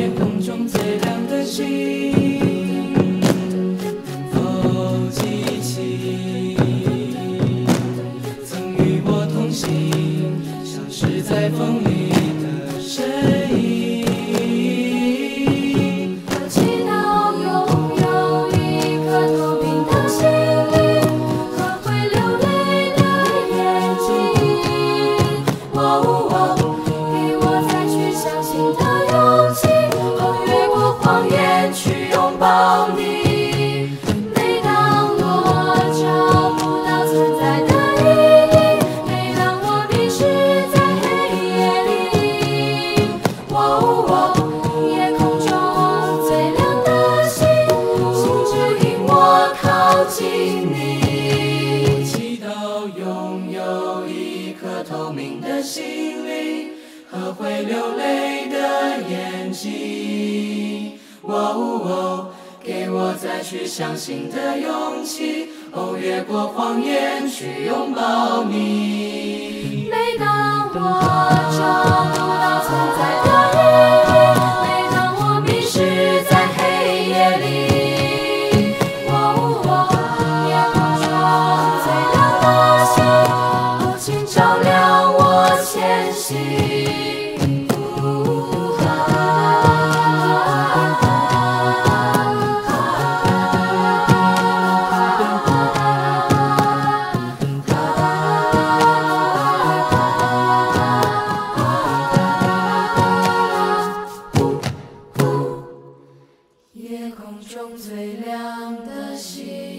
夜空中最亮的星，能否记起？曾与我同行，消失在风里去拥抱你。每当我找不到存在的意义，每当我迷失在黑夜里，哦，夜空中最亮的星，请指引我靠近你。祈祷拥有一颗透明的心灵和会流泪的眼睛。哦哦，给我再去相信的勇气。哦，越过谎言去拥抱你。每当我找不到存在的意义，每当我迷失在黑夜里，哦，夜空中最亮的星，请照亮我前行。空中最亮的星。